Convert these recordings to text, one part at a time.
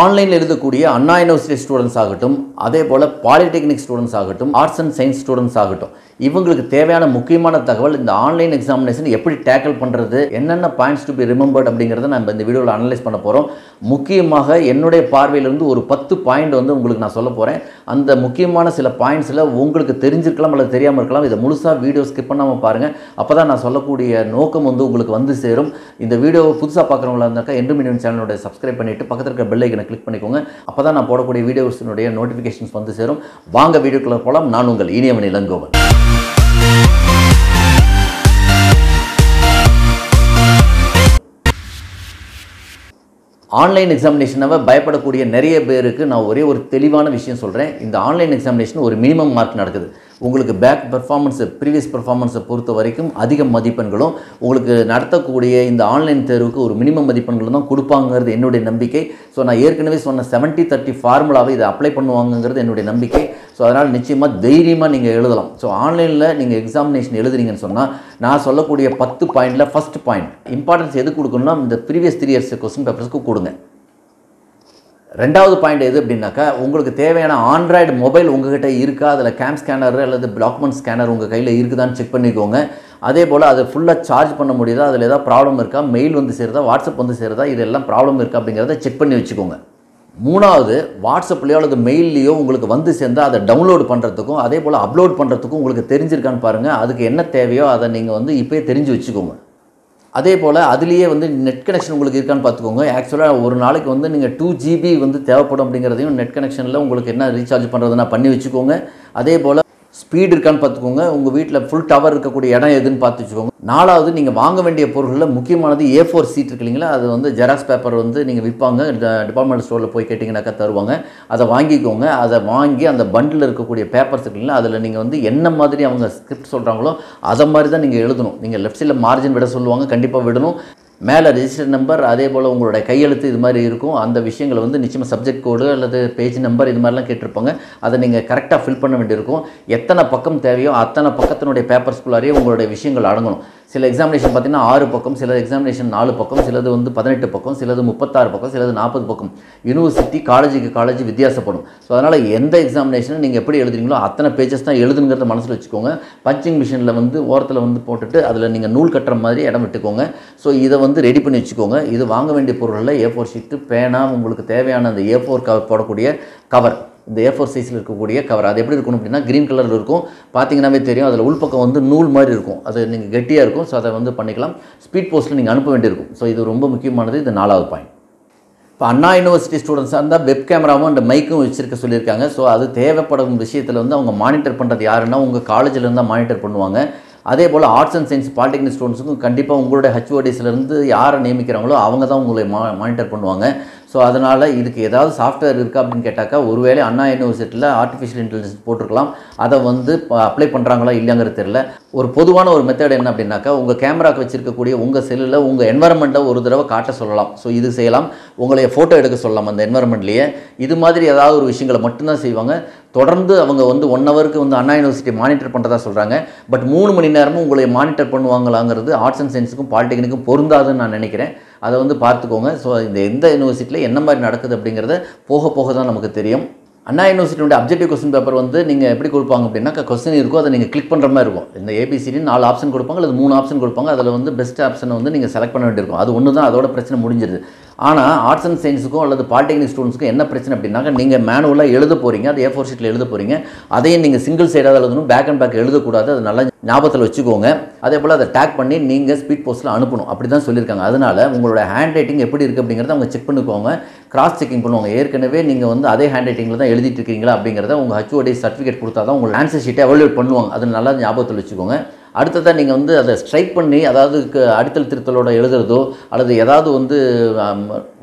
ஆன்லைனில் எழுதக்கூடிய அண்ணா university students ஆகட்டும் அதே போல் பாலிடெக்னிக் ஸ்டூடெண்ட்ஸ் ஆகட்டும் ஆர்ட்ஸ் அண்ட் சயின்ஸ் ஸ்டூடெண்ட்ஸ் ஆகட்டும் இவங்களுக்கு தேவையான முக்கியமான தகவல் இந்த ஆன்லைன் எக்ஸாமினேஷன் எப்படி டேக்கிள் பண்ணுறது என்னென்ன பாயிண்ட்ஸ் டு பி ரிமெம்பர்ட் அப்படிங்கிறத நம்ம இந்த வீடியோவில் அனலைஸ் பண்ண போகிறோம் முக்கியமாக என்னுடைய பார்வையிலிருந்து ஒரு பத்து பாயிண்ட் வந்து உங்களுக்கு நான் சொல்ல போகிறேன் அந்த முக்கியமான சில பாயிண்ட்ஸில் உங்களுக்கு தெரிஞ்சிருக்கலாம் அல்லது தெரியாமல் இருக்கலாம். இதை முழுசாக வீடியோ ஸ்கிப் பண்ணாமல் பாருங்கள் அப்போ தான் நான் சொல்லக்கூடிய நோக்கம் வந்து உங்களுக்கு வந்து சேரும். இந்த வீடியோ புதுசாக பார்க்குறவங்களா இருந்தாக்கா என்று மீடியம் சேனலோட சப்ஸ்கிரைப் பண்ணிவிட்டு பக்கத்தில் இருக்க பெல் ஐக்கனை கிளிக் பண்ணிக்கோங்க. அப்போ தான் நான் போடக்கூடிய வீடியோஸினுடைய நோட்டிஃபிகேஷன்ஸ் வந்து சேரும். வாங்க வீடியோக்குள்ளே போகலாம் நான் உங்கள் இனியவன் இளங்கோவன். ஆன்லைன் எக்ஸாமினேஷனாக பயப்படக்கூடிய நிறைய பேருக்கு நான் ஒரே ஒரு தெளிவான விஷயம் சொல்கிறேன் இந்த ஆன்லைன் எக்ஸாமினேஷன் ஒரு மினிமம் மார்க் நடக்குது. உங்களுக்கு பேக் பெர்ஃபார்மன்ஸை ப்ரீவியஸ் பெர்ஃபார்மன்ஸை பொறுத்த வரைக்கும் அதிக மதிப்பெண்களும் உங்களுக்கு நடத்தக்கூடிய இந்த ஆன்லைன் தேர்வுக்கு ஒரு மினிமம் மதிப்பெண்களும் தான் கொடுப்பாங்கிறது என்னுடைய நம்பிக்கை. ஸோ நான் ஏற்கனவே சொன்ன செவன்ட்டி தேர்ட்டி ஃபார்முலாவை இதை அப்ளை பண்ணுவாங்கங்கிறது என்னுடைய நம்பிக்கை. ஸோ அதனால் நிச்சயமாக தைரியமாக நீங்கள் எழுதலாம். ஸோ ஆன்லைனில் நீங்கள் எக்ஸாமினேஷன் எழுதுறீங்கன்னு சொன்னால் நான் சொல்லக்கூடிய பத்து பாயிண்டில் ஃபஸ்ட் பாயிண்ட் இம்பார்ட்டன்ஸ் எது கொடுக்கணும்னா இந்த ப்ரீவியஸ் த்ரீ இயர்ஸ் கொஸ்டின் பேப்பர்ஸ்க்கு கொடுங்க. ரெண்டாவது பாயிண்ட் எது அப்படின்னாக்கா உங்களுக்கு தேவையான ஆண்ட்ராய்டு மொபைல் உங்ககிட்ட இருக்கா? அதில் கேம் ஸ்கேனர் அல்லது டாக்குமெண்ட் ஸ்கேனர் உங்கள் கையில் இருக்குதான்னு செக் பண்ணிக்கோங்க. அதே போல் அதை ஃபுல்லாக சார்ஜ் பண்ண முடியுதா? அதில் ஏதாவது ப்ராப்ளம் இருக்கா? மெயில் வந்து சேருதா? வாட்ஸ்அப் வந்து சேருதா? இதெல்லாம் ப்ராப்ளம் இருக்கா அப்படிங்கிறத செக் பண்ணி வச்சுக்கோங்க. மூணாவது வாட்ஸ்அப்லேயோ அல்லது மெயில்லையோ உங்களுக்கு வந்து சேர்ந்தால் அதை டவுன்லோட் பண்ணுறதுக்கும் அதே போல் அப்லோட் பண்ணுறதுக்கும் உங்களுக்கு தெரிஞ்சிருக்கான்னு பாருங்கள் அதுக்கு என்ன தேவையோ அதை நீங்கள் வந்து இப்போயே தெரிஞ்சு வச்சுக்கோங்க. அதே போல் அதுலேயே வந்து நெட் கனெக்ஷன் உங்களுக்கு இருக்கான்னு பார்த்துக்கோங்க. ஆக்சுவலாக ஒரு நாளைக்கு வந்து நீங்கள் டூ ஜிபி வந்து தேவைப்படும் அப்படிங்கிறதையும் நெட் கனெக்ஷனில் உங்களுக்கு என்ன ரீசார்ஜ் பண்ணுறதுனா பண்ணி வச்சுக்கோங்க. அதே போல் ஸ்பீடு இருக்கான்னு பார்த்துக்கோங்க. உங்கள் வீட்டில் ஃபுல் டவர் இருக்கக்கூடிய இடம் எதுன்னு பார்த்து வச்சுக்கோங்க. நாலாவது நீங்கள் வாங்க வேண்டிய பொருட்களில் முக்கியமானது ஏ ஃபோர் சீட் இருக்கு இல்லைங்களா? அது வந்து ஜெராக்ஸ் பேப்பர் வந்து நீங்கள் விற்பாங்க டிபார்ட்மெண்ட் ஸ்டோரில் போய் கேட்டிங்கனாக்கா தருவாங்க. அதை வாங்கிக்கோங்க. அதை வாங்கி அந்த பண்டில் இருக்கக்கூடிய பேப்பர்ஸ் இருக்குங்களா அதில் நீங்கள் வந்து என்ன மாதிரி அவங்க ஸ்கிரிப்ட் சொல்கிறாங்களோ அதை மாதிரி தான் நீங்கள் எழுதணும். நீங்கள் லெஃப்ட் சைடில் மார்ஜின் விட சொல்லுவாங்க. கண்டிப்பாக விடணும். மேலே ரிஜிஸ்டர் நம்பர் அதே போல் உங்களுடைய கையெழுத்து இது மாதிரி இருக்கும். அந்த விஷயங்களை வந்து நிச்சயமாக சப்ஜெக்ட் கோடு அல்லது பேஜ் நம்பர் இது மாதிரிலாம் கேட்டிருப்பாங்க. அதை நீங்கள் கரெக்டாக ஃபில் பண்ண வேண்டியிருக்கும். எத்தனை பக்கம் தேவையோ அத்தனை பக்கத்தினுடைய பேப்பர்ஸ்குள்ளாரே உங்களுடைய விஷயங்கள் அடங்கணும். சில எக்ஸாமினேஷன் பார்த்தீங்கன்னா ஆறு பக்கம் சில எக்ஸாமினேஷன் நாலு பக்கம் சிலது வந்து பதினெட்டு பக்கம் சிலது முப்பத்தாறு பக்கம் சிலது நாற்பது பக்கம். யூனிவர்சிட்டி காலேஜுக்கு காலேஜ் வித்தியாசப்படும். ஸோ அதனால் எந்த எக்ஸாமினேஷனும் நீங்கள் எப்படி எழுதுறீங்களோ அத்தனை பேஜஸ் தான் எழுதுங்கிறத மனசில் வச்சுக்கோங்க. பஞ்சிங் மிஷினில் வந்து ஓரத்தில் வந்து போட்டுட்டு அதில் நீங்கள் நூல் கட்டுற மாதிரி இடம் விட்டுக்கோங்க. ஸோ இதை வந்து ரெடி பண்ணி வச்சுக்கோங்க. இது வாங்க வேண்டிய பொருளில் ஏ ஃபோர் ஷீட்டு பேனா உங்களுக்கு தேவையான அந்த ஏ ஃபோர் கவர் போடக்கூடிய கவர் இந்த ஏ ஃபோர் சைஸில் இருக்கக்கூடிய கவர் அது எப்படி இருக்கணும் அப்படின்னா க்ரீன் கலரில் இருக்கும். பார்த்தீங்கன்னாவே தெரியும் அதில் உள்பக்கம் வந்து நூல் மாதிரி இருக்கும். அது நீங்கள் கெட்டியாக இருக்கும். ஸோ அதை வந்து பண்ணிக்கலாம். ஸ்பீட் போஸ்ட்டில் நீங்கள் அனுப்ப வேண்டியிருக்கும். ஸோ இது ரொம்ப முக்கியமானது இது நாலாவது பாயிண்ட் இப்போ அண்ணா யூனிவர்சிட்டி ஸ்டூடெண்ட்ஸாக இருந்தால் வெப் கேமராவும் அந்த மைக்கும் வச்சுருக்க சொல்லியிருக்காங்க. ஸோ அது தேவைப்படும் விஷயத்தில் வந்து அவங்க மானிட்டர் பண்ணுறது யாருன்னா உங்கள் காலேஜில் இருந்தால் மானிட்டர் பண்ணுவாங்க. அதே போல் ஆர்ட்ஸ் அண்ட் சயின்ஸ் பாலிடெக்னிக் ஸ்டூடெண்ட்ஸுக்கும் கண்டிப்பாக உங்களுடைய ஹச்ஓடிஸ்லேருந்து யாரை நியமிக்கிறாங்களோ அவங்க தான் உங்களை மா மானிட்டர் பண்ணுவாங்க. ஸோ அதனால் இதுக்கு ஏதாவது சாஃப்ட்வேர் இருக்கா அப்படின்னு கேட்டாக்கா ஒருவேளை அண்ணா யூனிவர்சிட்டியில் ஆர்டிஃபிஷியல் இன்டெலிஜென்ஸ் போட்டிருக்கலாம். அதை வந்து அப்ளை பண்ணுறாங்களா இல்லைங்கிறது தெரியல. ஒரு பொதுவான ஒரு மெத்தட் என்ன அப்படின்னாக்கா உங்கள் கேமராக்கு வச்சிருக்கக்கூடிய உங்கள் செல்லில் உங்கள் என்வரன்மெண்ட்டை ஒரு தடவை காட்ட சொல்லலாம். ஸோ இது செய்யலாம். உங்களை ஃபோட்டோ எடுக்க சொல்லலாம் அந்த என்வரன்மெண்ட்லேயே இது மாதிரி ஏதாவது ஒரு விஷயங்களை மட்டும்தான் செய்வாங்க. தொடர்ந்து அவங்க வந்து ஒன் ஹவருக்கு வந்து அண்ணா யூனிவர்சிட்டி மானிட்டர் பண்ணுறதா சொல்கிறாங்க பட் மூணு மணி நேரமும் உங்களை மானிட்டர் பண்ணுவாங்களாங்கிறது ஆர்ட்ஸ் அண்ட் சயின்ஸுக்கும் பாலிடெக்னிக்கும் பொருந்தாதுன்னு நான் நினைக்கிறேன். அதை வந்து பார்த்துக்கோங்க. ஸோ இந்த எந்த யூனிவர்சிட்டியில் என்ன மாதிரி நடக்குது அப்படிங்கிறத போக போக தான் நமக்கு தெரியும். அண்ணா யூனிவர்சிட்டியோட அப்ஜெக்டிவ் கொஸ்டின் பேப்பர் வந்து நீங்கள் எப்படி கொடுப்பாங்க அப்படின்னா கொஸ்டின் இருக்கும் அதை நீங்கள் கிளிக் பண்ணுற மாதிரி இருக்கும். இந்த ஏபிசிடின்னு நாலு ஆப்ஷன் கொடுப்பாங்க அல்லது மூணு ஆப்ஷன் கொடுப்பாங்க. அதில் வந்து பெஸ்ட் ஆப்ஷனை வந்து நீங்கள் செலக்ட் பண்ண வேண்டியிருக்கும். அது ஒன்று தான் அதோட பிரச்சனை முடிஞ்சிருது. ஆனால் ஆர்ட்ஸ் அண்ட் சயின்ஸுக்கும் அல்லது பாலிடெக்னிக் ஸ்டூடெண்ட்ஸ்க்கும் என்ன பிரச்சனை அப்படின்னாக்க நீங்கள் மேனுவலாக எழுத போகிறீங்க அது ஏ ஃபோர் ஷீட்டில் எழுத போகிறீங்க அதையும் நீங்கள் சிங்கிள் சைடாக எழுதணும் பேக் அண்ட் பேக் எழுதக்கூடாது அது நல்லா ஞாபகத்தில் வச்சுக்கோங்க. அதே போல் அதை டேக் பண்ணி நீங்கள் ஸ்பீட் போஸ்ட்டில் அனுப்பணும். அப்படி தான் சொல்லியிருக்காங்க. அதனால் உங்களோட ஹேண்ட் ரைட்டிங் எப்படி இருக்குது அப்படிங்கிறத அவங்க செக் பண்ணிக்கோங்க. கிராஸ் செக்கிங் பண்ணுவாங்க. ஏற்கனவே நீங்கள் வந்து அதே ஹேண்ட் ரைட்டிங்கில் தான் எழுதிட்டு இருக்கீங்களா அப்படிங்கிறத உங்கள் ஹச்ஓடி சர்டிஃபிகேட் கொடுத்தா தான் உங்கள் ஆன்சர் ஷீட்டை எவல்யூட் பண்ணுவாங்க. அது நல்லா ஞாபகத்தில் வச்சுக்கோங்க. அடுத்ததாக நீங்கள் வந்து அதை ஸ்ட்ரைக் பண்ணி அதாவது அடித்தல் திருத்தலோட எழுதுறதோ அல்லது ஏதாவது வந்து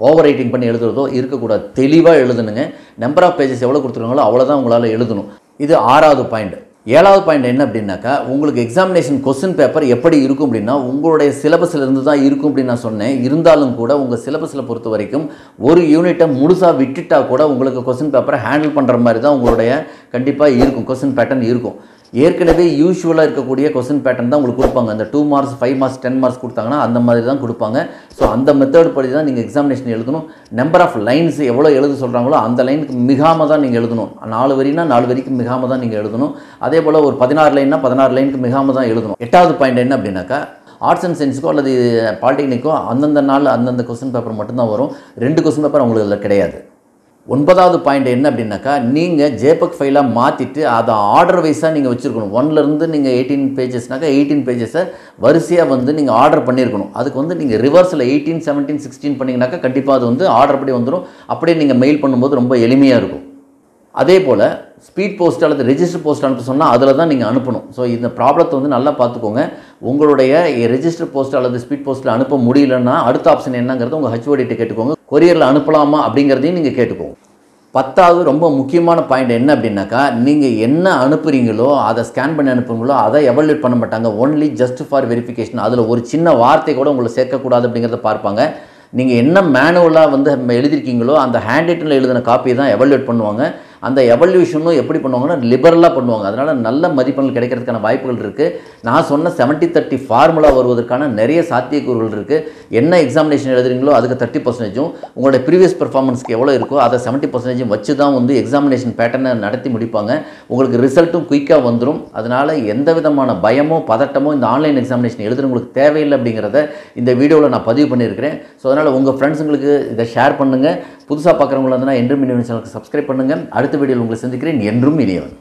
ஓவர் ரைட்டிங் பண்ணி எழுதுறதோ இருக்கக்கூடாது. தெளிவாக எழுதணுங்க. நம்பர் ஆஃப் பேஜஸ் எவ்வளோ கொடுத்துருக்காங்களோ அவ்வளோதான் உங்களால் எழுதணும். இது ஆறாவது பாயிண்ட் ஏழாவது பாயிண்ட் என்ன அப்படின்னாக்கா உங்களுக்கு எக்ஸாமினேஷன் கொஸ்டின் பேப்பர் எப்படி இருக்கும் அப்படின்னா உங்களுடைய சிலபஸில் இருந்து தான் இருக்கும் அப்படின்னு நான் சொன்னேன். இருந்தாலும் கூட உங்கள் சிலபஸில் பொறுத்த வரைக்கும் ஒரு யூனிட்டை முழுசாக விட்டுட்டா கூட உங்களுக்கு கொஸ்டின் பேப்பரை ஹேண்டில் பண்ணுற மாதிரி தான் உங்களுடைய கண்டிப்பாக இருக்கும். கொஸ்டின் பேட்டர்ன் இருக்கும். ஏற்கனவே யூஸ்வலாக இருக்கக்கூடிய கொஸ்டின் பேட்டர்ன் தான் உங்களுக்கு கொடுப்பாங்க. அந்த two marks five marks ten marks கொடுத்தாங்கன்னா அந்த மாதிரி தான் கொடுப்பாங்க. ஸோ அந்த மெத்தட் படி தான் நீங்கள் எக்ஸாமினேஷன் எழுதணும். நம்பர் ஆஃப் லைன்ஸ் எவ்வளோ எழுத சொல்கிறாங்களோ அந்த லைனுக்கு மிகாமல் தான் நீங்கள் எழுதணும். நாலு வரினா நாலு வரிக்கு மிகாமல் தான் நீங்கள் எழுதணும். அதே போல் ஒரு பதினாறு லைன்னா பதினாறு லைனுக்கு மிகாமல் தான் எழுதணும். எட்டாவது பாயிண்ட் என்ன அப்படின்னாக்கா ஆர்ட்ஸ் அண்ட் சயின்ஸுக்கோ அல்லது uh, பாலிடெக்னிக்கோ அந்தந்த நாள் அந்தந்த கொஸ்டின் பேப்பர் மட்டும்தான் வரும். ரெண்டு கொஸ்டின் பேப்பர் உங்களுக்கு அதில் கிடையாது. ஒன்பதாவது பாயிண்ட் என்ன அப்படின்னாக்கா நீங்கள் ஜேபக் ஃபைலாக மாற்றிட்டு அதை ஆர்டர் வைஸாக நீங்கள் வச்சுருக்கணும். ஒன்லேருந்து நீங்கள் எயிட்டீன் பேஜஸ்னாக்கா எயிட்டீன் பேஜஸை வரிசையாக வந்து நீங்கள் ஆர்டர் பண்ணியிருக்கணும் அதுக்கு வந்து நீங்கள் ரிவர்ஸில் எயிட்டீன் செவன்டீன் சிக்ஸ்டீன் பண்ணிங்கனாக்கா கண்டிப்பாக அது வந்து ஆர்டர் படி வந்துடும் அப்படியே நீங்கள் மெயில் பண்ணும்போது ரொம்ப எளிமையாக இருக்கும். அதே போல் ஸ்பீட் போஸ்ட் அல்லது ரெஜிஸ்டர் போஸ்ட் அனுப்ப சொன்னால் அதில் தான் நீங்கள் அனுப்பணும். ஸோ இந்த ப்ராப்ளத்தை வந்து நல்லா பார்த்துக்கோங்க. உங்களுடைய ரெஜிஸ்டர் போஸ்ட் அல்லது ஸ்பீட் போஸ்ட்டில் அனுப்ப முடியலன்னா அடுத்த ஆப்ஷன் என்னங்கிறது உங்கள் ஹச்ஓடிட்டு கேட்டுக்கோங்க. கொரியரில் அனுப்பலாமா அப்படிங்கிறதையும் நீங்கள் கேட்டுக்கோங்க. பத்தாவது ரொம்ப முக்கியமான பாயிண்ட் என்ன அப்படின்னாக்கா நீங்கள் என்ன அனுப்புகிறீங்களோ அதை ஸ்கேன் பண்ணி அனுப்புங்களோ அதை எவல்யூட் பண்ண மாட்டாங்க. ஒன்லி ஜஸ்ட் ஃபார் வெரிஃபிகேஷன் அதில் ஒரு சின்ன வார்த்தை கூட உங்களை சேர்க்கக்கூடாது அப்படிங்கிறத பார்ப்பாங்க. நீங்கள் என்ன மேனுவலாக வந்து எழுதிருக்கீங்களோ அந்த ஹேண்ட் ரைட்டில் எழுதின காப்பியை தான் எவல்யூட் பண்ணுவாங்க. அந்த எவல்யூஷனும் எப்படி பண்ணுவாங்கன்னா லிபரலாக பண்ணுவாங்க. அதனால் நல்ல மதிப்பெண்கள் கிடைக்கிறதுக்கான வாய்ப்புகள் இருக்குது நான் சொன்ன செவன்ட்டி தேர்ட்டி ஃபார்முலா வருவதற்கான நிறைய சாத்தியக்கூறுகள் இருக்குது என்ன எக்ஸாமினேஷன் எழுதுறீங்களோ அதுக்கு தேர்ட்டி பர்சன்டேஜும் உங்களுடைய ப்ரீவியஸ் பர்ஃபார்மன்ஸ்க்கு எவ்வளோ இருக்கோ அதை செவன்ட்டி பர்சன்டேஜும் வச்சு தான் வந்து எக்ஸாமினேஷன் பேட்டர்னை நடத்தி முடிப்பாங்க. உங்களுக்கு ரிசல்ட்டும் குயிக்காக வந்துடும் அதனால் எந்த விதமான பயமோ பதட்டமோ இந்த ஆன்லைன் எக்ஸாமினேஷன் எழுதுறவங்களுக்கு தேவையில்லை அப்படிங்கிறத இந்த வீடியோவில் நான் பதிவு பண்ணியிருக்கிறேன். ஸோ அதனால் உங்கள் ஃப்ரெண்ட்ஸுங்களுக்கு இதை ஷேர் பண்ணுங்கள் புதுசாக பார்க்குறவங்களா இருந்தால் என்றும் இனிமேல் சேனலுக்கு சப்ஸ்கிரைப் பண்ணுங்கள் அடுத்த வீடியோவில் உங்களை சந்திக்கிறேன் என்றும் இனியவன்.